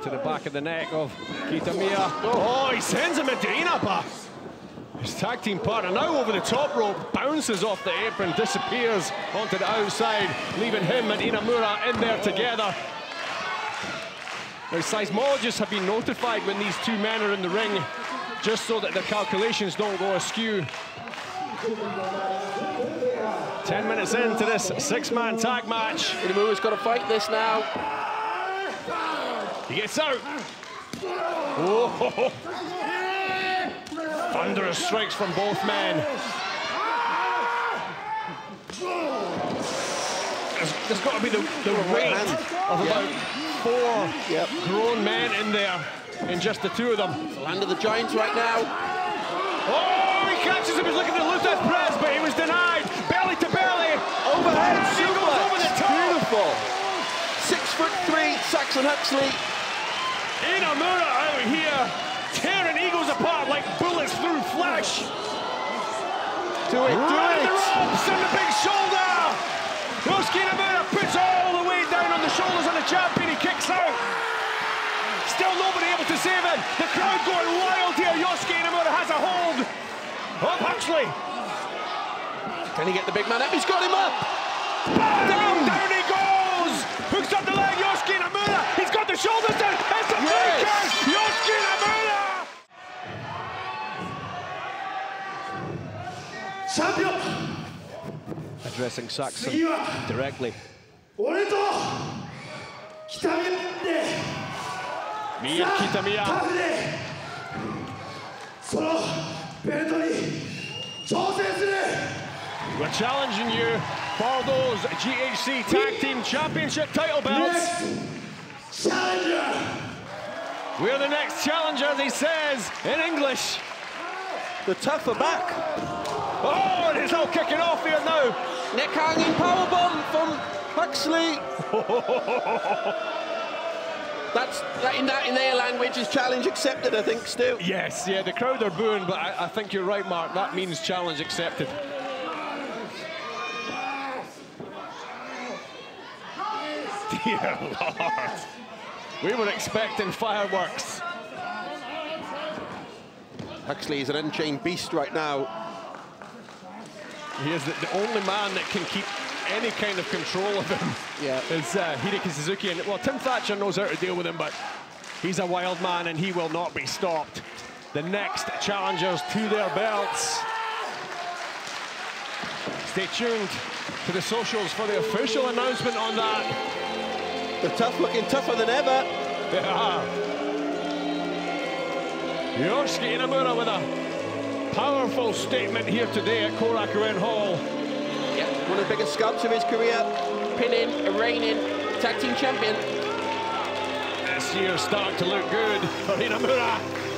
into the back of the neck of Kitamiya. Oh, he sends a Medina Inaba. His tag team partner now over the top rope, bounces off the apron, disappears onto the outside, leaving him and Inamura in there together. Now, seismologists have been notified when these two men are in the ring, just so that the calculations don't go askew. 10 minutes into this six-man tag match. Inamura's got to fight this now. He gets out. Oh, thunderous strikes from both men. There's, there's got to be the, the weight of about four Yep. grown men in there, in just the two of them. The Land of the Giants right now. Oh, he catches him, he's looking to lose that press, but he was denied. Saxon Huxley. Inamura out here, tearing egos apart like bullets through flesh. Do it, do Right the it. ropes and the big shoulder. Yosuke Inamura puts all the weight down on the shoulders of the champion. He kicks out. Still nobody able to save him. The crowd going wild here. Yosuke Inamura has a hold of Huxley. Can he get the big man up? He's got him up. Down, Addressing Saxon 次は directly. 俺と北見で Me and タ Kitamiya. フでそのベルトに挑戦する We're challenging you for those GHC Tag Team Championship title belts. Next Challenger We're the next challengers, he says in English. The tougher back. Oh, and it's all kicking off here now. Neck hanging powerbomb from Huxley. That's that in that in their language is challenge accepted, I think, still. Yes, yeah, the crowd are booing, but I, I think you're right, Mark. That means challenge accepted. Dear Lord. We were expecting fireworks. Huxley is an unchained beast right now. He is the, the only man that can keep any kind of control of him. Yeah. Is uh, Hideki Suzuki. And well, Tim Thatcher knows how to deal with him, but he's a wild man and he will not be stopped. The next challengers to their belts. Stay tuned to the socials for the official announcement on that. The tough looking tougher than ever. Yeah. Yosuke Inamura with a powerful statement here today at Korakuen Hall. Yeah, one of the biggest scalps of his career. Pinning reigning tag team champion. This year's starting to look good for Inamura.